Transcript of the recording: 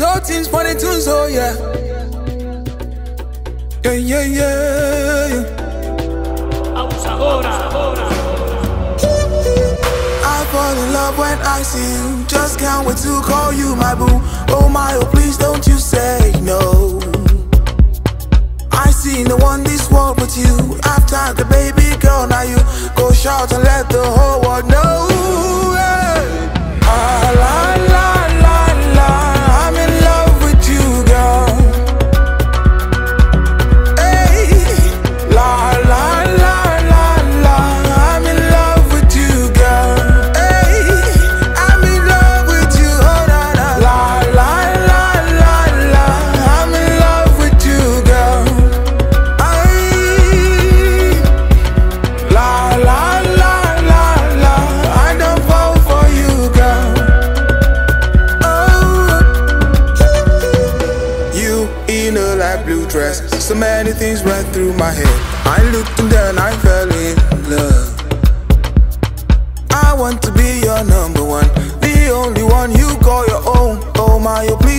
O'tims, funny tunes, oh yeah. Yeah, yeah, yeah. I fall in love when I see you. Just can't wait to call you my boo. Oh my, oh please don't you say no. I seen the one this world but you. After the baby girl, now you go shout and let the whole world know. So many things went through my head. I looked and then I fell in love. I want to be your number one, the only one you call your own. Oh my, oh please